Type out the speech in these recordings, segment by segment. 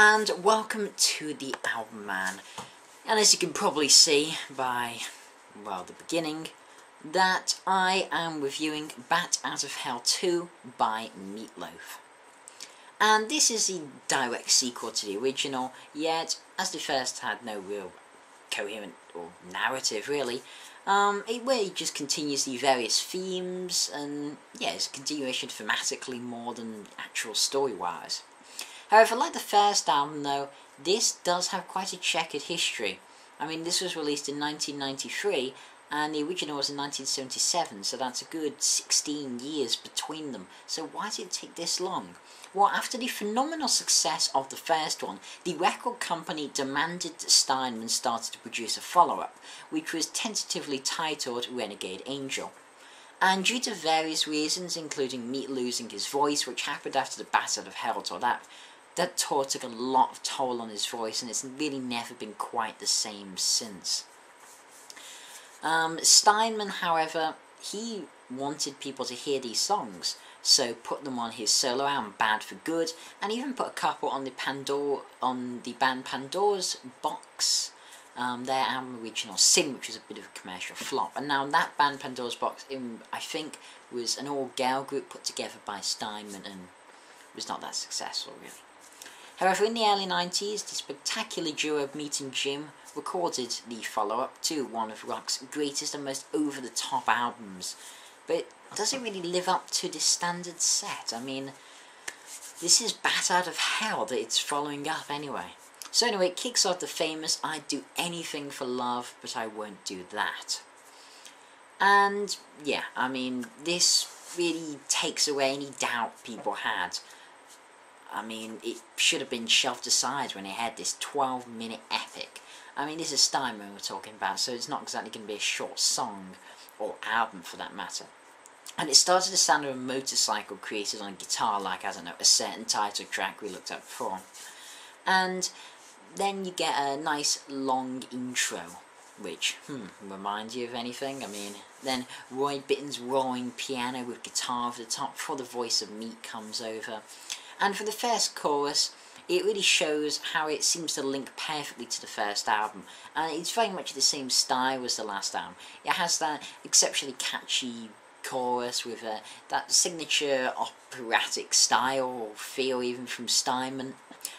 and welcome to the album man. And as you can probably see by, well, the beginning, that I am reviewing Bat Out of Hell 2 by Meatloaf. And this is the direct sequel to the original, yet, as the first had no real coherent or narrative really, um, it really just continues the various themes, and yeah, it's a continuation thematically more than actual story-wise. However, like the first album though, this does have quite a checkered history. I mean, this was released in 1993, and the original was in 1977, so that's a good 16 years between them. So why did it take this long? Well, after the phenomenal success of the first one, the record company demanded that Steinman started to produce a follow-up, which was tentatively titled Renegade Angel. And due to various reasons, including Meat losing his voice, which happened after the Bat Out of Hell tour, that that tour took a lot of toll on his voice, and it's really never been quite the same since. Um, Steinman, however, he wanted people to hear these songs, so put them on his solo album Bad for Good, and even put a couple on the Pandora on the band Pandora's box. Um, their album original Sin, which was a bit of a commercial flop, and now that band Pandora's box, in, I think, was an all-girl group put together by Steinman, and was not that successful really. However, in the early 90s, the spectacular duo of Meat and Jim recorded the follow-up to one of rock's greatest and most over-the-top albums. But does it really live up to the standard set? I mean, this is Bat Out of Hell that it's following up anyway. So anyway, it kicks off the famous I'd do anything for love, but I won't do that. And, yeah, I mean, this really takes away any doubt people had I mean, it should have been shoved aside when it had this 12 minute epic. I mean, this is Steinman we're talking about, so it's not exactly going to be a short song, or album for that matter. And it started the sound of a motorcycle created on guitar, like, I don't know, a certain title track we looked at before. And then you get a nice long intro, which, hmm, reminds you of anything? I mean, then Roy Bittan's roaring piano with guitar over the top before the voice of Meat comes over. And for the first chorus, it really shows how it seems to link perfectly to the first album. And it's very much the same style as the last album. It has that exceptionally catchy chorus with uh, that signature operatic style feel even from Steinman.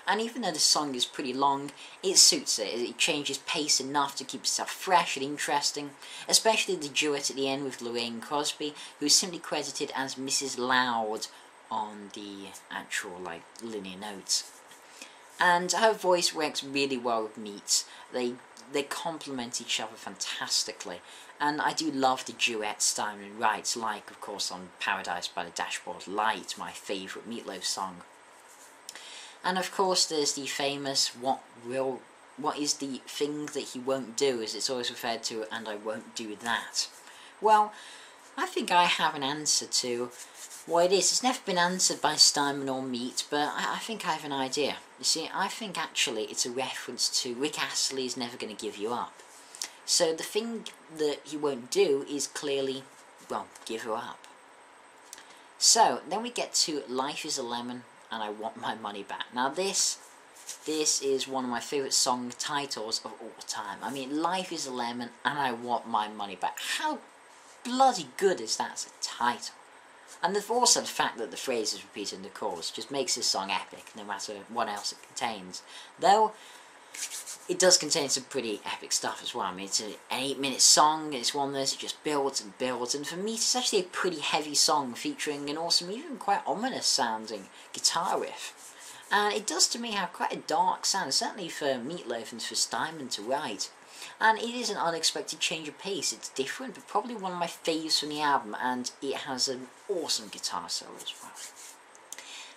And even though the song is pretty long, it suits it. It changes pace enough to keep itself fresh and interesting, especially the duet at the end with Lorraine Crosby, who is simply credited as Mrs. Loud on the actual like linear notes. And her voice works really well with Meats. They they complement each other fantastically. And I do love the duet Steinman writes, like of course on Paradise by the Dashboard Light, my favourite Meatloaf song. And of course there's the famous what will what is the thing that he won't do as it's always referred to and I won't do that. Well, I think I have an answer to what it is. It's never been answered by Steinman or Meat, but I, I, think I have an idea. You see, I think actually it's a reference to Rick Astley is never going to give you up. So the thing that he won't do is clearly, well, give her up. So, then we get to Life is a Lemon and I Want My Money Back. Now this, this is one of my favourite song titles of all time. I mean, Life is a Lemon and I Want My Money Back. How bloody good is that as a title? And the, also the fact that the phrase is repeated in the chorus just makes this song epic, no matter what else it contains. Though, it does contain some pretty epic stuff as well. I mean, it's an 8-minute song, it's one that just builds and builds, and for me it's actually a pretty heavy song featuring an awesome, even quite ominous sounding guitar riff. And it does to me have quite a dark sound, certainly for Meatloaf and for Steinman to write. And it is an unexpected change of pace. It's different, but probably one of my favourites from the album, and it has an awesome guitar solo as well.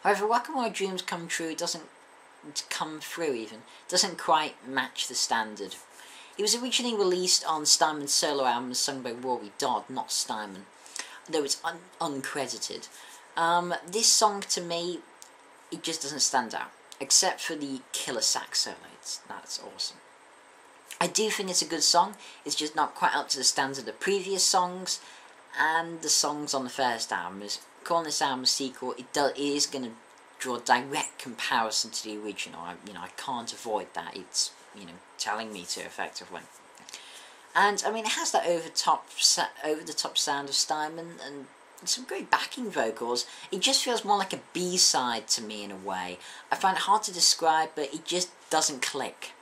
However, and Roll Dreams Come True doesn't come through even, doesn't quite match the standard. It was originally released on Steinman's solo album sung by Rory Dodd, not Steinman, though it's un uncredited. Um, this song to me, it just doesn't stand out, except for the killer sax solo. It's, that's awesome. I do think it's a good song, it's just not quite up to the standard of the previous songs, and the songs on the first album. Is calling this album a sequel, it, does, it is going to draw direct comparison to the original. I, you know, I can't avoid that. It's you know telling me to effectively. And I mean, it has that over top, over the top sound of Steinman and some great backing vocals. It just feels more like a B side to me in a way. I find it hard to describe, but it just doesn't click.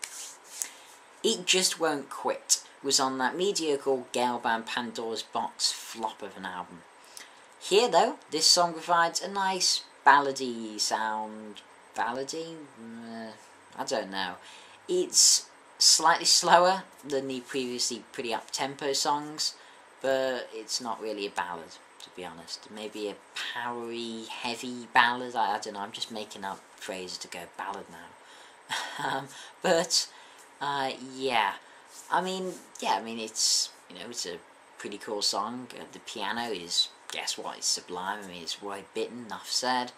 It just won't quit was on that mediocre Gale band Pandora's Box flop of an album. Here, though, this song provides a nice ballady sound. Ballady? Uh, I don't know. It's slightly slower than the previously pretty up-tempo songs, but it's not really a ballad, to be honest. Maybe a powery, heavy ballad. I, I don't know, I'm just making up phrases to go ballad now. um, but, uh, yeah. I mean, yeah, I mean, it's, you know, it's a pretty cool song. Uh, the piano is, guess what, it's sublime. I mean, it's Roy Bittan, enough said.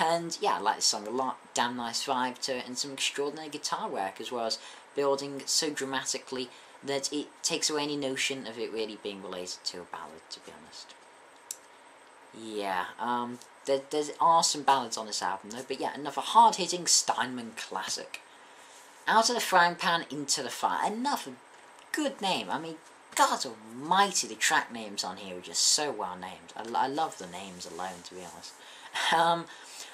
And yeah, I like this song a lot. Damn nice vibe to it, and some extraordinary guitar work as well as building so dramatically that it takes away any notion of it really being related to a ballad, to be honest. Yeah, um, there, there are some ballads on this album though, but yeah, another hard-hitting Steinman classic. Out of the frying pan, into the fire. Another good name. I mean, God almighty, the track names on here are just so well named. I, I love the names alone, to be honest. Um,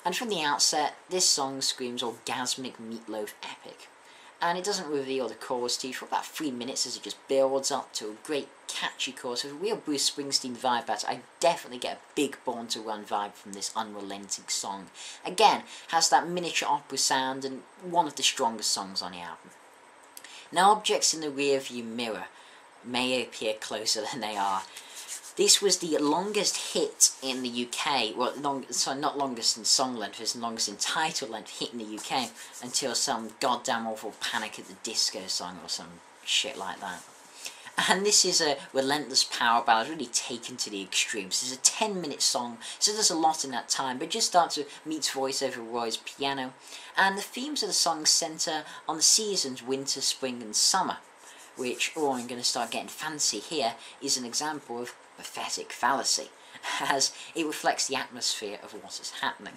and from the outset, this song screams orgasmic meatloaf epic. And it doesn't reveal the chorus to you for about three minutes as it just builds up to a great catchy chorus with a real Bruce Springsteen vibe about. I definitely get a big Born to Run vibe from this unrelenting song. Again, has that miniature opera sound and one of the strongest songs on the album. Now objects in the rearview mirror may appear closer than they are. This was the longest hit in the UK, well, long, sorry, not longest in song length, it's longest in title length hit in the UK until some goddamn awful Panic at the Disco song or some shit like that. And this is a relentless power ballad, really taken to the extremes. It's a 10 minute song, so there's a lot in that time, but just starts with Meat's voice over Roy's piano. And the themes of the song centre on the seasons winter, spring, and summer which, oh, I'm going to start getting fancy here, is an example of pathetic fallacy, as it reflects the atmosphere of what is happening.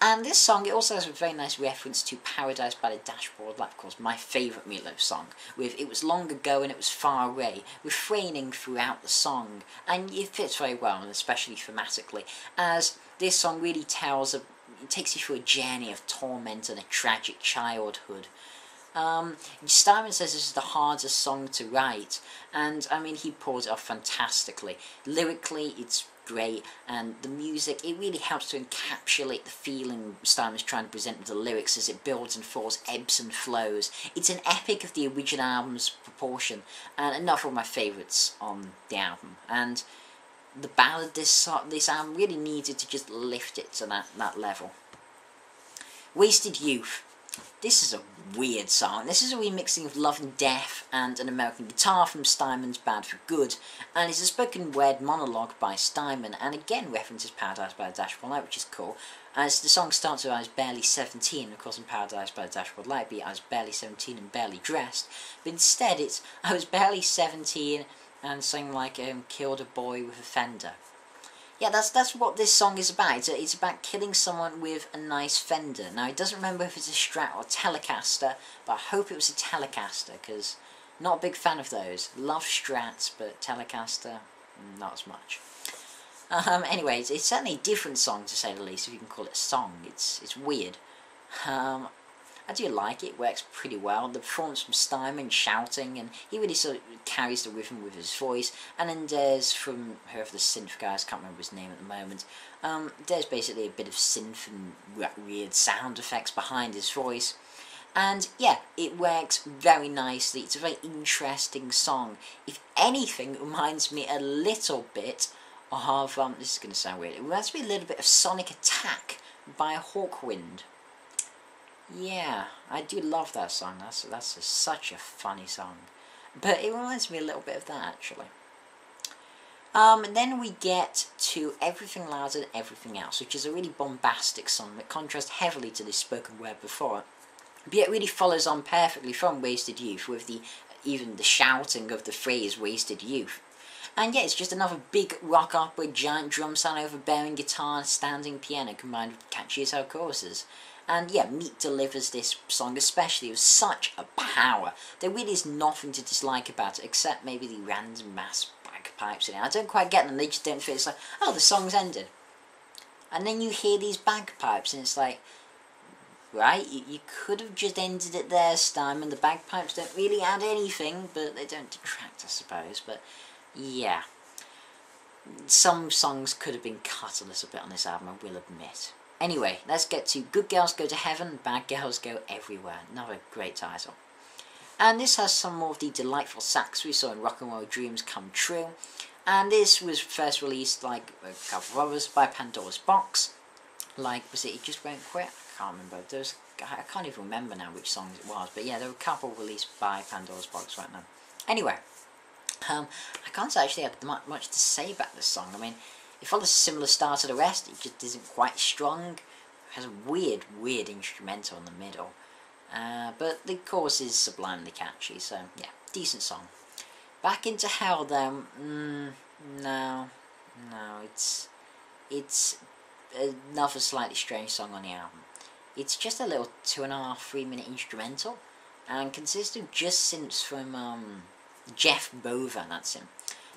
And this song, it also has a very nice reference to Paradise by the Dashboard course, my favourite Meatloaf song, with It Was Long Ago and It Was Far Away, refraining throughout the song, and it fits very well, and especially thematically, as this song really tells, a, it takes you through a journey of torment and a tragic childhood, um, Steinman says this is the hardest song to write, and I mean, he pulls it off fantastically. Lyrically, it's great, and the music, it really helps to encapsulate the feeling Steinman's trying to present with the lyrics as it builds and falls, ebbs and flows. It's an epic of the original album's proportion, and another of my favourites on the album. And the ballad this this album really needed to just lift it to that, that level. Wasted Youth. This is a weird song. This is a remixing of Love and Death and an American guitar from Steinman's Bad for Good, and it's a spoken word monologue by Steinman, and again references Paradise by the Dashboard Light, which is cool. As the song starts with I was barely 17, of course in Paradise by the Dashboard Light, be I was barely 17 and barely dressed, but instead it's I was barely 17 and something like um, killed a boy with a fender. Yeah, that's that's what this song is about. It's, it's about killing someone with a nice Fender. Now, it doesn't remember if it's a Strat or a Telecaster, but I hope it was a Telecaster, because not a big fan of those. Love Strats, but Telecaster, not as much. Um, anyways, it's certainly a different song, to say the least, if you can call it a song. It's, it's weird. Um, I do like it, it works pretty well. The performance from Steinman shouting, and he really sort of carries the rhythm with his voice. And then there's from whoever the synth guy is, can't remember his name at the moment. Um, there's basically a bit of synth and weird sound effects behind his voice. And yeah, it works very nicely. It's a very interesting song. If anything, it reminds me a little bit of, um, this is going to sound weird, it reminds me a little bit of Sonic Attack by a Hawkwind. Yeah, I do love that song. That's that's a, such a funny song. But it reminds me a little bit of that, actually. Um, and then we get to Everything Louder Than Everything Else, which is a really bombastic song that contrasts heavily to the spoken word before. But it really follows on perfectly from Wasted Youth, with the even the shouting of the phrase Wasted Youth. And yeah, it's just another big rock opera, giant drum sound overbearing guitar, and standing piano combined with catchy as hell choruses. And yeah, Meat delivers this song especially with such a power. There really is nothing to dislike about it except maybe the random mass bagpipes in it. I don't quite get them, they just don't fit. It's like, oh, the song's ended. And then you hear these bagpipes and it's like, right, you, you could have just ended it there, Steinman. The bagpipes don't really add anything, but they don't detract, I suppose. But yeah, some songs could have been cut a little bit on this album, I will admit. Anyway, let's get to Good Girls Go to Heaven, Bad Girls Go Everywhere. Another great title. And this has some more of the delightful sax we saw in Rock and Roll Dreams Come True. And this was first released, like a couple of others, by Pandora's Box. Like, was it It Just Won't Quit? I can't remember. There's, I can't even remember now which songs it was. But yeah, there were a couple released by Pandora's Box right now. Anyway, um, I can't actually have much to say about this song. I mean, it follows a similar style to the rest, it just isn't quite strong. It has a weird, weird instrumental in the middle. Uh, but the chorus is sublimely catchy, so yeah, decent song. Back into Hell then, mm, no, no, it's, it's another slightly strange song on the album. It's just a little two and a half, three minute instrumental, and consists of just synths from um, Jeff Bova, that's him.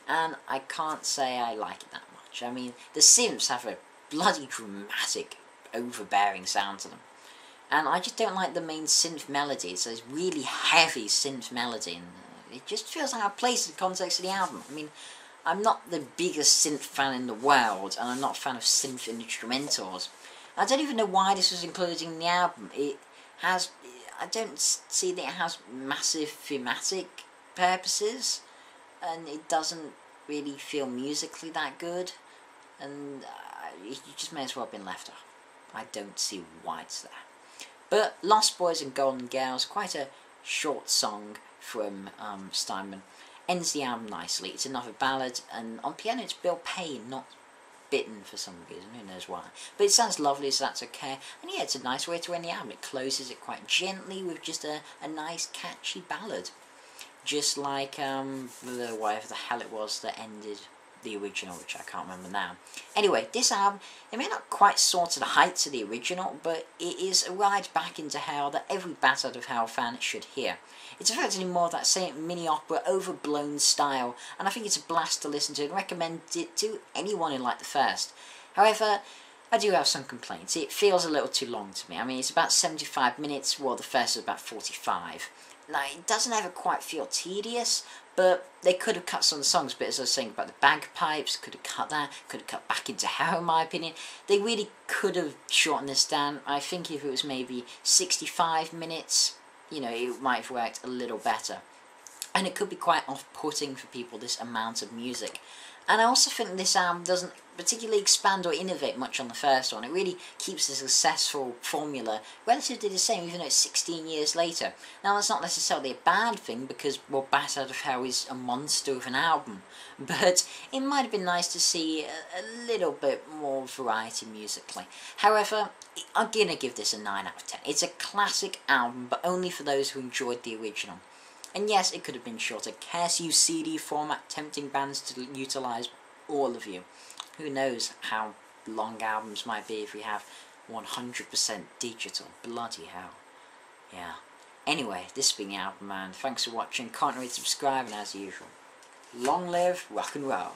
And I can't say I like it that I mean, the synths have a bloody dramatic, overbearing sound to them. And I just don't like the main synth melody. It's a really heavy synth melody, and it just feels out of place in the context of the album. I mean, I'm not the biggest synth fan in the world, and I'm not a fan of synth instrumentals. I don't even know why this was included in the album. It has, I don't see that it has massive thematic purposes, and it doesn't really feel musically that good, and uh, you just may as well have been left off. I don't see why it's there. But Lost Boys and Golden Girls, quite a short song from um, Steinman, ends the album nicely. It's another ballad, and on piano it's Bill Payne, not Bittan for some reason, who knows why. But it sounds lovely, so that's okay. And yeah, it's a nice way to end the album. It closes it quite gently with just a, a nice, catchy ballad just like um, the, whatever the hell it was that ended the original, which I can't remember now. Anyway, this album, it may not quite soar to the heights of the original, but it is a ride back into hell that every Bat Out of Hell fan should hear. It's effectively more that same mini-opera, overblown style, and I think it's a blast to listen to and recommend it to anyone who liked the first. However, I do have some complaints. It feels a little too long to me. I mean, it's about 75 minutes, while the first is about 45. Now, it doesn't ever quite feel tedious, but they could have cut some songs, but as I was saying about the bagpipes, could have cut that, could have cut back into hell, in my opinion. They really could have shortened this down. I think if it was maybe 65 minutes, you know, it might have worked a little better. And it could be quite off-putting for people, this amount of music. And I also think this album doesn't particularly expand or innovate much on the first one. It really keeps the successful formula relatively the same, even though it's 16 years later. Now, that's not necessarily a bad thing, because, well, Bat Out of Hell is a monster of an album, but it might have been nice to see a, a little bit more variety musically. However, I'm gonna give this a 9 out of 10. It's a classic album, but only for those who enjoyed the original. And yes, it could have been shorter. KSU CD format, tempting bands to utilise all of you. Who knows how long albums might be if we have 100% digital. Bloody hell. Yeah. Anyway, this has been the Album Man. Thanks for watching. Can't wait to subscribe, and as usual, long live rock and roll.